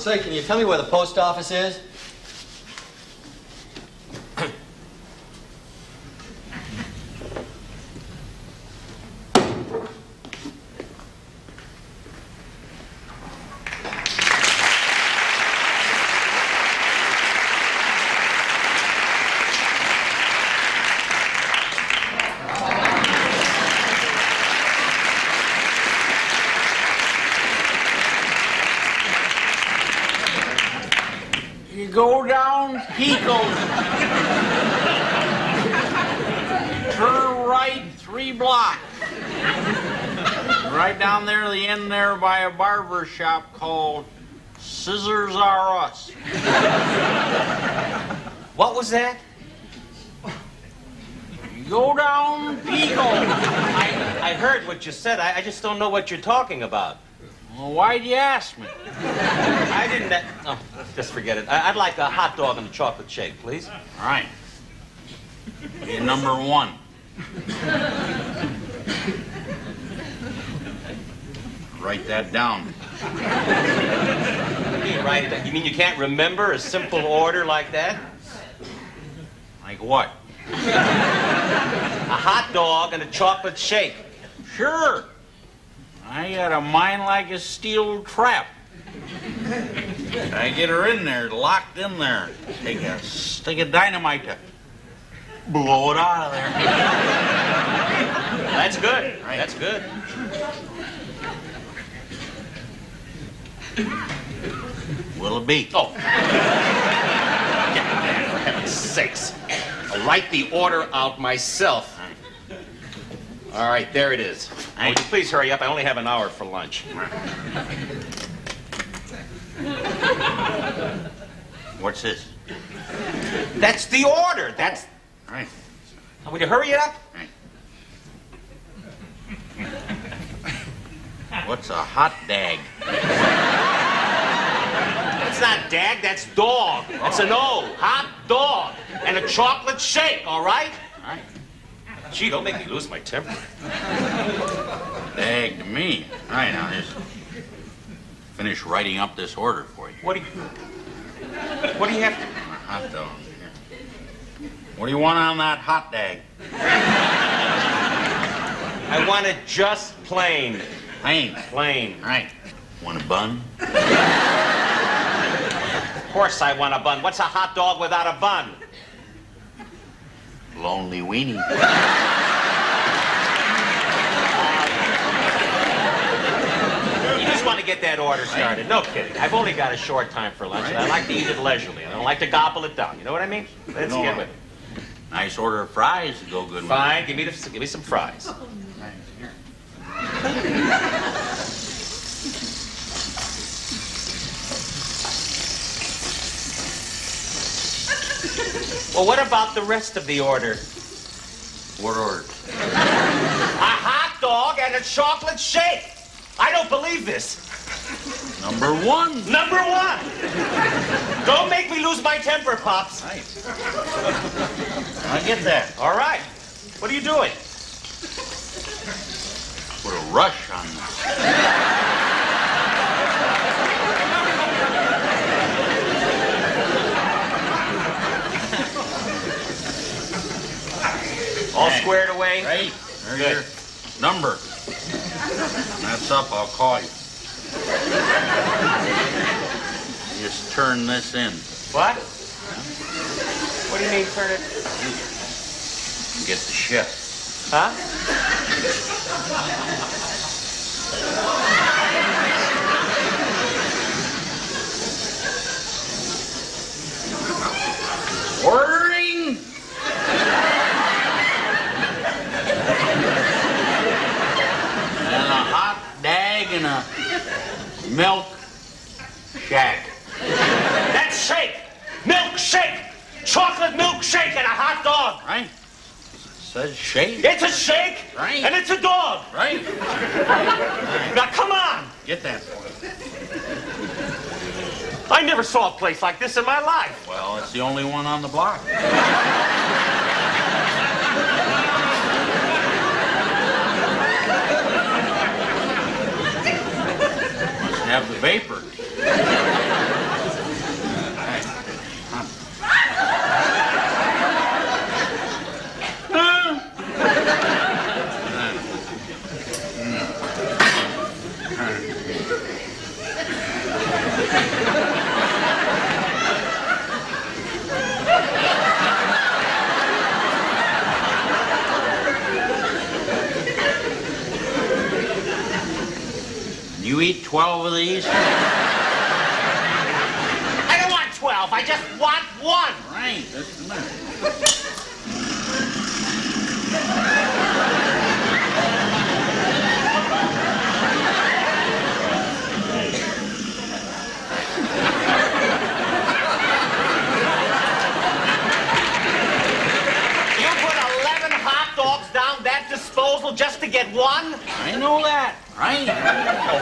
Say, can you tell me where the post office is? You go down Pico. Turn right three blocks. Right down there, the end there by a barber shop called Scissors R Us. What was that? Go down Pico. I, I heard what you said. I, I just don't know what you're talking about. Well, why'd you ask me? I didn't. Oh, just forget it. I, I'd like a hot dog and a chocolate shake, please. All right. You're number one. Write that down. What do you mean, write it down? You mean you can't remember a simple order like that? Like what? A hot dog and a chocolate shake. Sure. I got a mind like a steel trap. I get her in there, locked in there. Take a stick of dynamite to blow it out of there. That's good. That's good. What'll it be? Oh. For heaven's sakes. I'll write the order out myself. All right, there it is. Would you please hurry up? I only have an hour for lunch. What's this? That's the order. That's. All right. Now, Will you hurry it up? What's a hot dag? That's not dag, that's dog. That's an O. Hot dog. And a chocolate shake, all right? All right. Gee, don't make me lose my temper. Dag to me. All right, now just finish writing up this order for you. What do you. What do you have to. Hot dog. What do you want on that hot dog? I want it just plain. Plain. Plain. All right. Want a bun? Of course I want a bun. What's a hot dog without a bun? Lonely weenie. You just want to get that order started. No kidding. I've only got a short time for lunch, and I like to eat it leisurely. I don't like to gobble it down. You know what I mean? Let's No. get with it. Nice order of fries to go good with it. Fine. Give me the, give me some fries. Oh, well, what about the rest of the order? What order? A hot dog and a chocolate shake. I don't believe this. Number one. Number one. Don't make me lose my temper, Pops. Right. I get that. All right. What are you doing? Put a rush on this. All squared away? Right. There's Good. your number. That's up, I'll call you. Just turn this in. What? What do you mean, turn it? Get the shift. Huh? Ordering. and a hot dag and a milk shack. That's shake. Milkshake. Chocolate milkshake and a hot dog. Right? Says shake. It's a shake. Right. And it's a dog. Right? Now, come on. Get that. I never saw a place like this in my life. Well, it's the only one on the block. Have the vapor. 12 of these? I don't want 12. I just want one. Right, just a minute. You put 11 hot dogs down that disposal just to get one? I know that, right? Oh,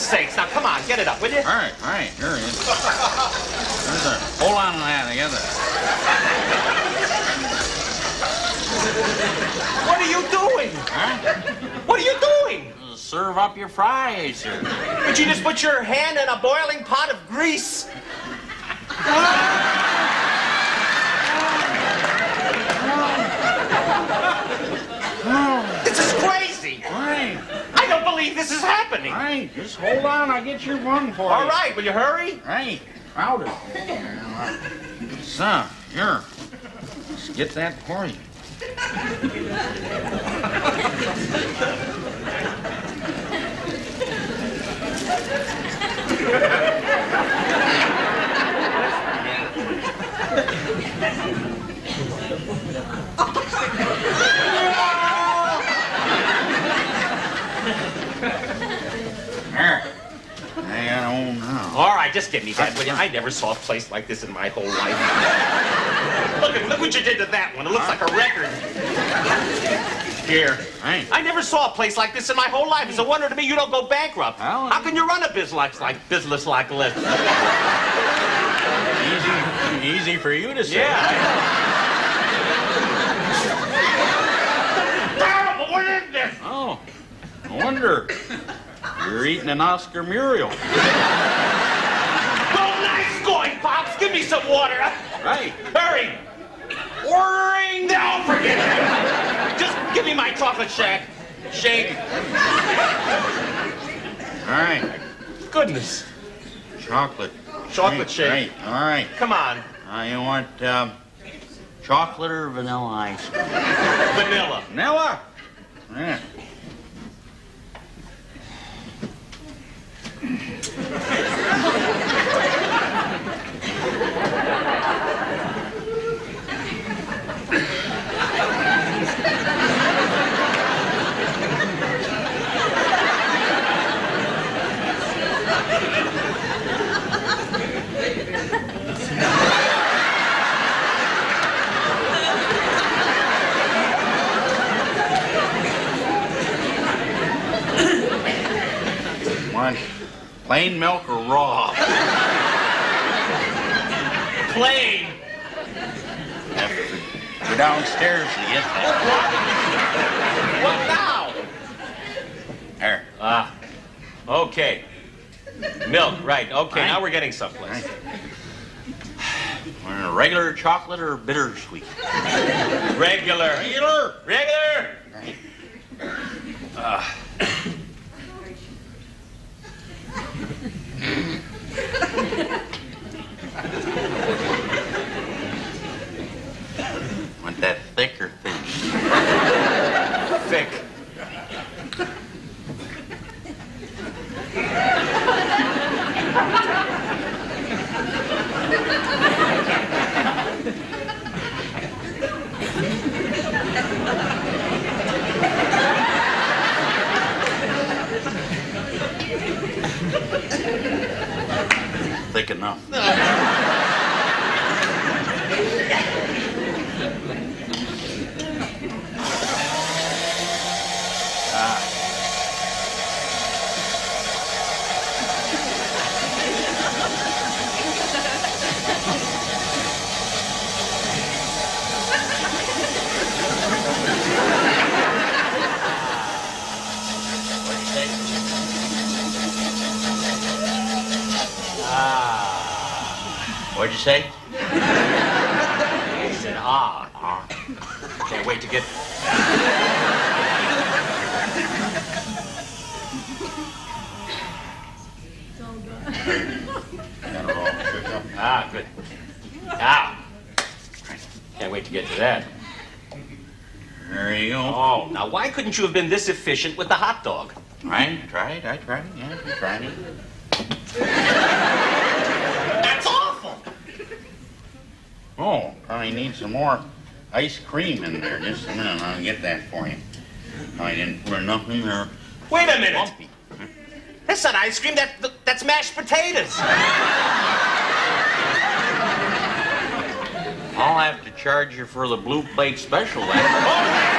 for heaven's sakes. Now, come on, get it up, will you? All right, all right, here it is. There's a, hold on to that, I got that. What are you doing? Huh? What are you doing? Serve up your fries, sir. Did you just put your hand in a boiling pot of grease? This is crazy. All right, I don't believe this is happening. all right, just hold on, I'll get your one for you. All right, will you hurry? Right, powder. Son, here. Let's get that for you. There. I got home now. All right, just give me that, will you? I never saw a place like this in my whole life. look, at, look what you did to that one. It looks like a record. Here. I never saw a place like this in my whole life. It's a wonder to me you don't go bankrupt. Well, How can you run a business like, like business like this? Easy, easy for you to say. Yeah. Terrible. What is this? Oh, no wonder. You're eating an Oscar Muriel. Well, nice going, Pops. Give me some water. Right. Hurry. Ordering. No, forget it. Just give me my chocolate shack. Shake. All right. Goodness. Chocolate. Chocolate Right, shake. Right. All right. Come on. Uh, you want um, chocolate or vanilla ice? Vanilla. Vanilla. Yeah. Plain milk or raw? Plain. Have to go downstairs to get that. What now? There. Ah. Okay. Milk, right. Okay, Right. now we're getting someplace. Right. Want a regular chocolate or bittersweet? Regular. Regular. Regular. Right. Want that thick or thin? Thick. Thick enough. What'd you say? He said, ah. ah. Can't wait to get. Got it all up. Ah, good. Ah. Can't wait to get to that. There you go. Oh, now why couldn't you have been this efficient with the hot dog? I tried, I tried, yeah, I tried it. That's awful. Oh, probably need some more ice cream in there. Just a minute, I'll get that for you. I didn't put enough in there. Wait a minute. Lumpy. That's not ice cream. That, that's mashed potatoes. I'll have to charge you for the blue plate special then. Oh,